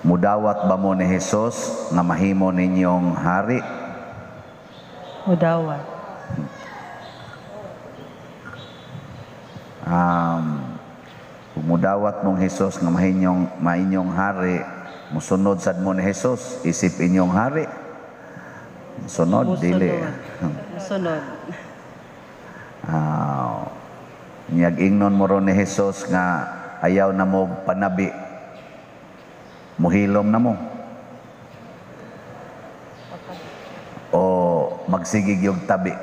Mudawat ba mo ni Hesus nga mahimo ninyong hari? Mudawat. Um, kung mudawat mong Hesus nga mahinyong, mainyong hari, musunod sad mo ni Hesus, isip inyong hari. Sunod, dili. Musunod. Ah, niyag ingnon mo ron ni Hesus nga ayaw na mo panabi. Muhilom na mo. O magsigig yung tabi.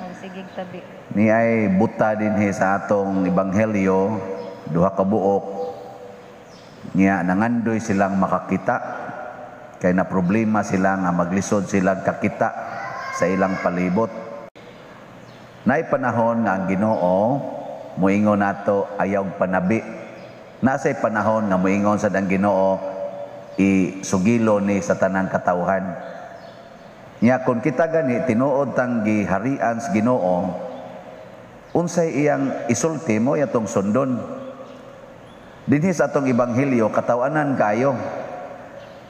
Ang sigig tabi. Ni ay buta din he sa atong ebanghelyo, duha ka buok. Niya nangandoy silang makakita kay na problema sila nga maglisod sila kakita sa ilang palibot. Naay panahon nga ang Ginoo muingon nato ayaw panabi. Nasay panahon nga muingon sa dang Ginoo isugilo ni sa tanang katawhan. Nya kung kita gani tinuod tang giharian sa Ginoo, unsay iyang isulti mo yatong sundon. Dinhi sa atong ebanghelyo katawanan kayo.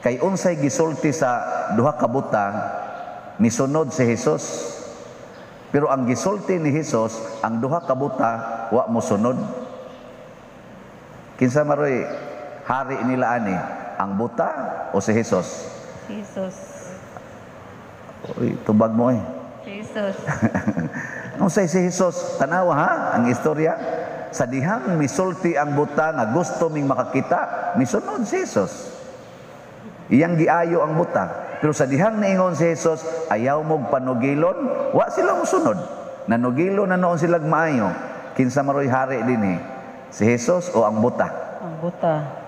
Kay unsay gisulti sa duha ka butang misunod si Hesus. Pero ang gisulti ni Hesus, ang duha ka buta wa mo sunod. Kinsa maroy hari nila ani, ang buta o si Hesus? Jesus. Uy, tubag mo eh. Jesus. Nung say si Jesus, tanawa ha, ang istorya. Sa dihang misulti ang buta nga gusto ming makakita, misunod si Jesus. Iyang giayo ang buta. Pero sa dihang niingon si Jesus, ayaw mong panugilon, wa sila musunod. Nanugilo na noon sila maayo. Kinsa maroy hari din eh. Si Jesus o ang buta? Ang buta.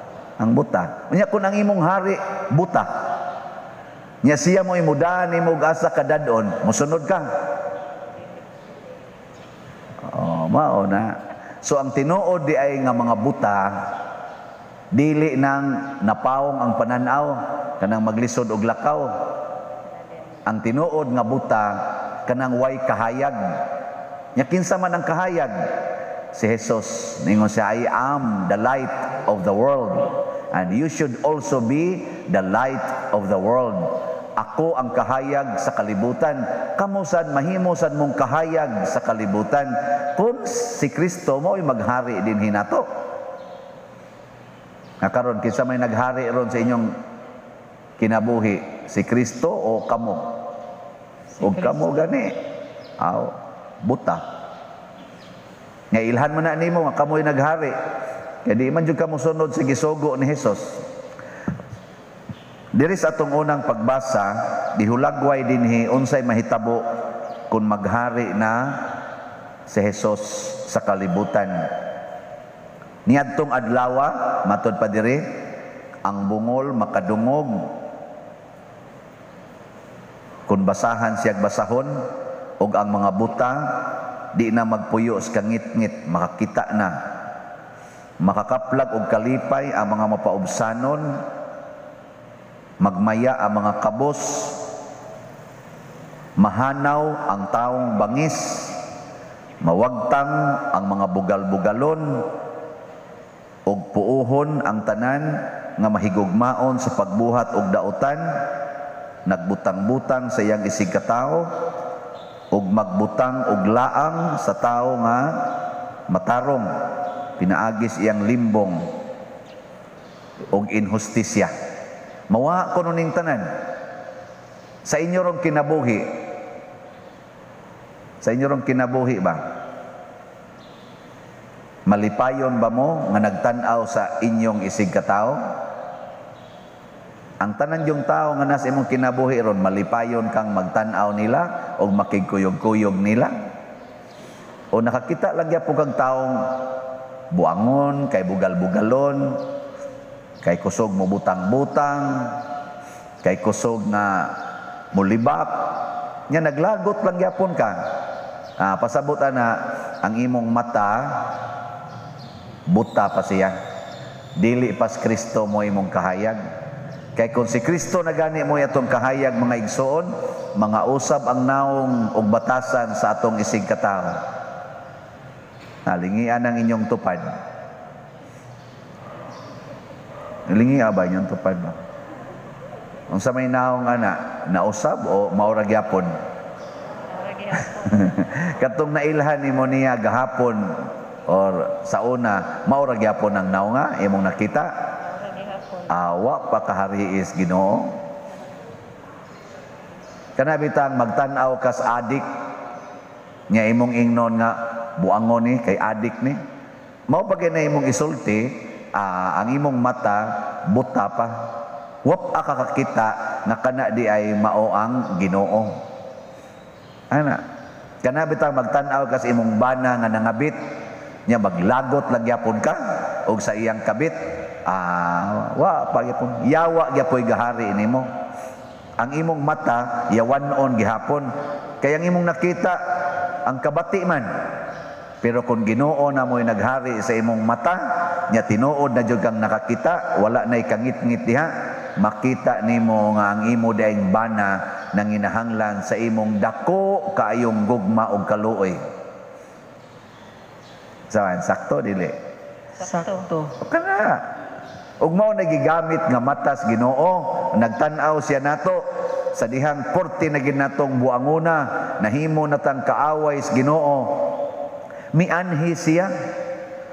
Ang buta. Unya kung ang imong hari, buta. Nya siya mo imudaan imo asa kadadon, musunod ka. Oh, mao na. So ang tinuod di ay nga mga buta dili nang napawong ang pananaw kanang maglisod og lakaw. Ang tinuod nga buta kanang way kahayag. Nya kinsa man ang kahayag? Si Jesus ningon siya I am the light of the world and you should also be the light of the world. Ako ang kahayag sa kalibutan. Kamo sad mahimo sad mong kahayag sa kalibutan kung si Kristo mo ay maghari din hinato. Nga karon kinsa may naghari ron sa inyong kinabuhi, si Kristo o kamo? Si o kamo gani. Aw, buta. Nga ilhan mo na nimo nga kamoy naghari. Kaya di man jud kamo sunod sa gisugo ni Hesus. Diri sa atong unang pagbasa, dihulagway dinhi unsay mahitabo kung maghari na si Hesus sa kalibutan. Niadtong adlawa, matod pa diri, ang bungol makadungog. Kung basahan siyag basahon, og ang mga buta, di na magpuyo sa kangit-ngit, makakita na. Makakaplag og kalipay ang mga mapaubsanon, magmaya ang mga kabos, mahanaw ang taong bangis, mawagtang ang mga bugal-bugalon, ug puuhon ang tanan nga mahigugmaon sa pagbuhat og dautan, nagbutang-butang sa iyang isig katao, ug magbutang og laang sa tao nga matarong, pinaagis iyang limbong og inhustisya. Mawa ko ning tanan. Sa inyo rong kinabuhi. Sa inyo rong kinabuhi ba? Malipayon ba mo nga nagtan-aw sa inyong isig katao? Ang tanan yung tao nga nasa imong kinabuhi ron, malipayon kang magtan-aw nila o makigkuyog-kuyog nila? O nakakita lang po kang taong buangon, kay bugal-bugalon, kay kusog mo butang-butang, kay kusog nga mulibak, nga naglagot lang yapon ka. Ah, pasabot na ang imong mata, buta pa siya. Dili pas Kristo mo imong kahayag. Kay kung si Kristo na gani mo atong kahayag mga igsoon, mga usab ang naong og batasan sa atong isig katao. Nalingian ang inyong tupad. Ilingi abay niyong tupad ba? Kung sa may naong ana, nausab o maura gyapon. Para gihapon. Katong nailhan ni mo niya gahapon or sa una, maura gyapon ang naong nga, imong nakita, awa pa kahariis Ginoo. Kana bitang magtan-aw kas adik nya imong ingnon nga buangon ni kay adik ni. Mao pa na imong isulti, ah, ang imong mata buta pa. Wap aka kakita nga kana di ay mao ang Ginoo. Ana. Kana bitang magtan-aw kas imong bana nga nangabit nya maglagot lang gyapon ka og sa iyang kabit ah wa pa gyapon yawa gyapoy gahari nimo ang imong mata yawanon gihapon kaya ang imong nakita ang kabati man pero kung Ginoo na mo'y naghari sa imong mata nya tinuod na jud kang nakakita wala nay kangit-ngit diha makita nimo nga ang imo daing bana nang inahanglan sa imong dako kaayong gugma og kaluoy Saan? Sakto, dili. Sakto. O ka na. Ug mao nagigamit nga matas Ginoo, nagtan-aw siya nato sa dihang porte na ginatong buanguna, nahimo natang kaaway sa Ginoo. Mianhi siya.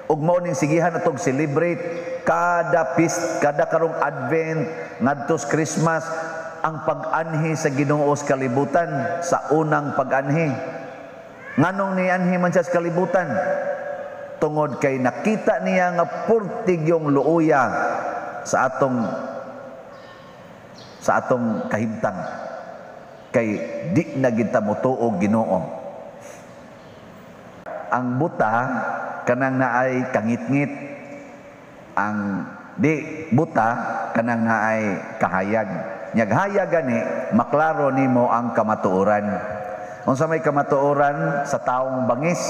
Ug mao ning sigihan natong celebrate kada pist, kada karong Advent, ngadtos Christmas, ang pag-anhi sa Ginoo sa kalibutan sa unang pag-anhi. Nganong ni anhi man siya sa kalibutan? tungod kay nakita niya nga purtig yung luuya sa atong sa atong kahimtang kay di na kita motuog Ginoo ang buta kanang naay kangit-ngit. Ang di buta kanang naay kahayag. Nyaghayag gani maklaro nimo ang kamatuoran. Unsa may kamatuoran? Sa taong bangis.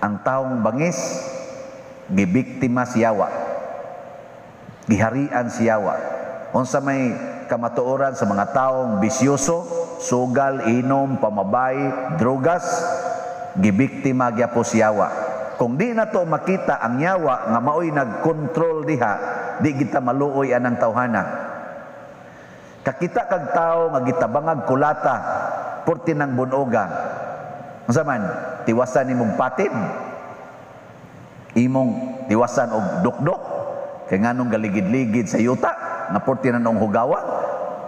Ang taong bangis gibiktima siyawa giharian siyawa unsa may kamatuoran sa mga taong bisyoso sugal inom pamabay drogas gibiktima gyapon siyawa kung di na to makita ang yawa nga maoy nagkontrol diha di kita maluoy anang tawhana. Kakita kag tao nga gitabangag kulata porti ng bunoga. Unsa man tiwasan nimong patid? Imong tiwasan og dukdok kay nganong galigid-ligid sa yuta nga porti na nung hugawa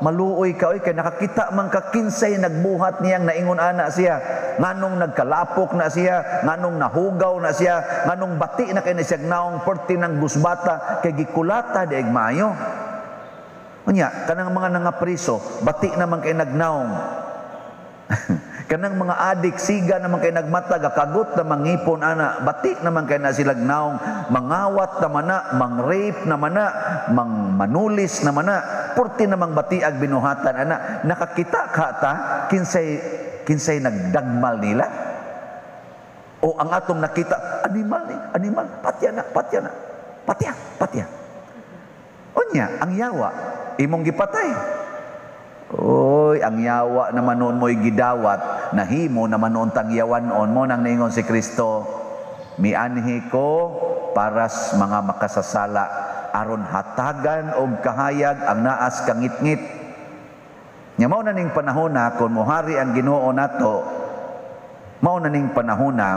maluoy ka oy kay nakakita man ka kinsay nagbuhat niyang naingon ana siya nganong nagkalapok na siya nganong nahugaw na siya nganong bati na kay na siya naong porti ng gusbata kay gikulata diag maayo Unya, kanang mga nangapriso, bati naman kay nagnaong. kanang mga adik siga naman kay nagmatag kagut na mangipon ana bati naman kay na sila naong mangawat naman na mang-rape naman na mang manulis naman na purti namang bati ag binuhatan ana. Nakakita ka ta kinsay kinsay nagdagmal nila? O ang atong nakita animal ni animal patya na patya na patya patya. Unya ang yawa imong gipatay. Oy, ang yawa naman noon mo'y gidawat, nahimo naman noon tang yawanon mo nang ningon si Kristo, mianhi ko para sa mga makasasala aron hatagan og kahayag ang naas kangitngit. Nya mao na ning panahon na kun mohari ang Ginoo nato, mao na ning panahon na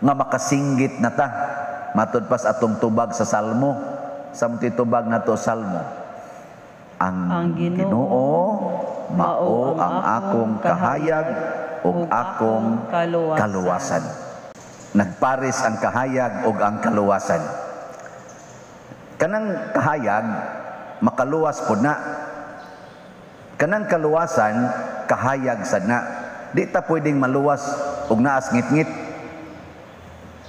nga makasinggit na ta. Matud pas atong tubag sa Salmo, samti tubag nato Salmo ang, Ang Ginoo Ginoo, mao ang akong kahayag ug akong kaluwasan. Nagpares ang kahayag ug ang kaluwasan. Kanang kahayag makaluwas pud na. Kanang kaluwasan kahayag sad na. Di ta pwedeng maluwas ug naas ngit-ngit.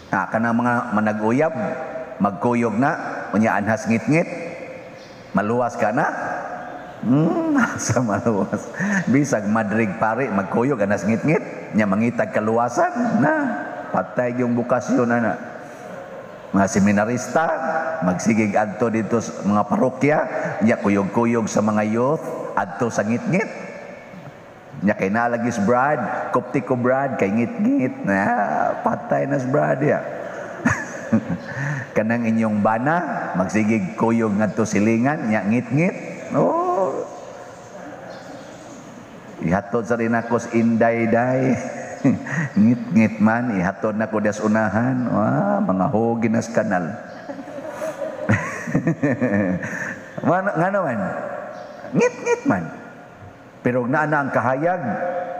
Ah, kanang mga manag-uyab, magkuyog na, unya anhas ngit-ngit, maluwas ka na, Hmm, sa maluwas. Bisag madrig pare, magkuyog, anas ngit-ngit, nya mangitag kaluwasan, na, patay yung bukasyon, ana. Mga seminarista, magsigig adto dito sa mga parokya, nya kuyog-kuyog sa mga youth, adto sa ngit-ngit. Nya kay nalagis Brad, kupti ko Brad, kay ngit-ngit, na, patay na si Brad ya. kanang inyong bana magsigig kuyog ngadto silingan nya ngit-ngit oh ihatod sa rin ako sa inday-day. Ngit-ngit man ihatod na ko unahan. Ah, mga hogi nas kanal. Nga naman, ngit-ngit man. Pero na na ang kahayag,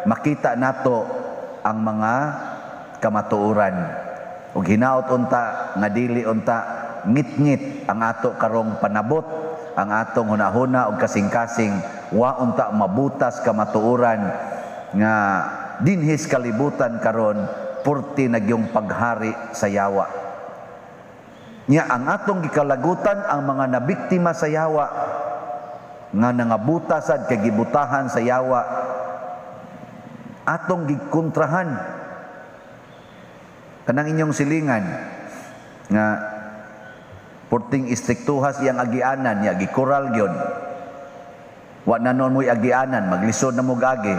makita nato ang mga kamatuuran. Ug hinaot unta nga dili unta ngit-ngit ang ato karong panabot, ang atong hunahuna ug kasing-kasing wa unta mabutas kamatuuran nga dinhis kalibutan karon purti nagyong paghari sa yawa. Nya ang atong gikalagutan ang mga nabiktima sa yawa nga nangabuta sad kay gibutahan sa yawa atong gikontrahan kanang inyong silingan nga porting istriktuhas iyang agianan niya gikural gyud. Wa na noon mo'y agianan maglisod na mo agi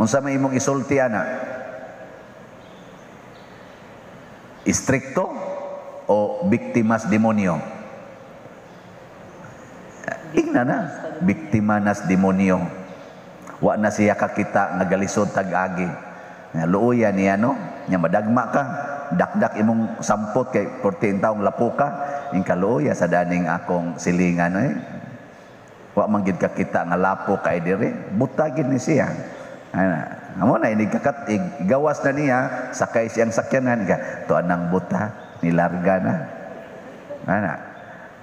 unsa may imong isulti ana? Istrikto o biktimas demonyo? Ingna na, biktima nas demonyo. Wa na siya kakita nga galisod tag-agi. Nga luuya niya no, nya madagma ka, dakdak imong sampot kay 14 taong lapo ka, ing kaluuya sa daning akong silingan eh. Wa man gid kakita nga lapo kay dire, butagin ni siya. Ana, amo na ini kakat gawas na niya sakay siyang sakyanan ka to anang buta nilarga na. Ana,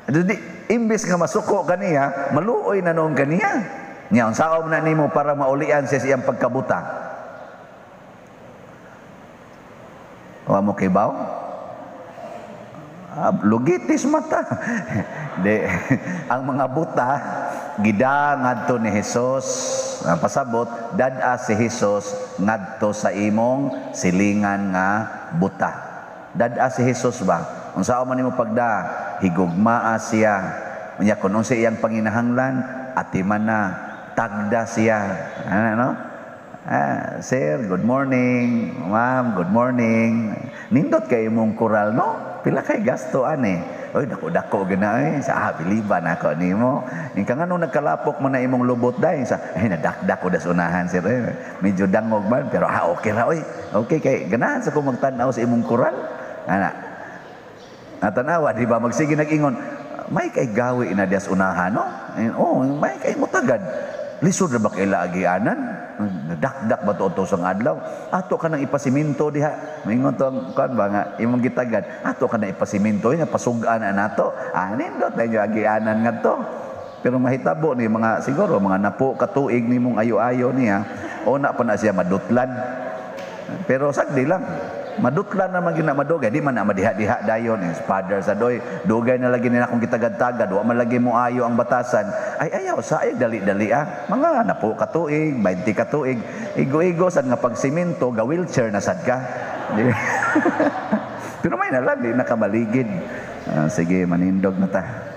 Jadi imbis nga masuko kaniya, maluoy na noon kaniya. Nya unsaon na nimo para maulian siya siyang pagkabuta? Wa mo kay baw? Ah, lugitis mata. De, ang mga buta gida ngadto ni Hesus ang pasabot dad-a si Hesus ngadto sa imong silingan nga buta. Dad-a si Hesus ba? Unsa man nimo pagda higugmaa siya. Unya kun unsa iyang panginahanglan atiman na tagda siya. Ano no? Ah, sir, good morning. Ma'am, good morning. Nindot kay imong kural no? Pila kay gasto ani? Oy, dako-dako gina eh. Sa ah, ako nimo. Ning kang ano nagkalapok man na imong lubot dai sa ay nadakdak ko das unahan sir. Eh. Medyo dangog man pero ah okay ra oy. Okay kay ganahan sa ko magtan-aw sa imong kural. Ana, Natanawa, di ba? Magsige nag-ingon, may kay gawi na dias unahan, no? Eh, oh, may kay mutagad. Lisod na ba kay laagianan? Dakdak ba to sa adlaw? Ato ka nang ipasiminto diha. Mingon to ang kan ba nga imong gitagad. Ato ka nang ipasiminto nga pasugan na nato. Anin dot na agianan nga to. Pero mahitabo ni mga siguro mga napo katuig nimong ayo-ayo niya. O na pa na siya madutlan. Pero sagdi lang. Madutlan naman gina madugay, di man na madiha-diha dayon eh. Father sa doy, dugay na lagi nila kung kitagad-tagad, wa man lagi mo ayo ang batasan. Ay ayaw sa ay dali-dali ah. Mga napo katuig, 20 katuig, igo-igo sad nga pagsiminto, ga wheelchair na sad ka. Pero may nalang di nakamaligid. Ah, sige, manindog na ta.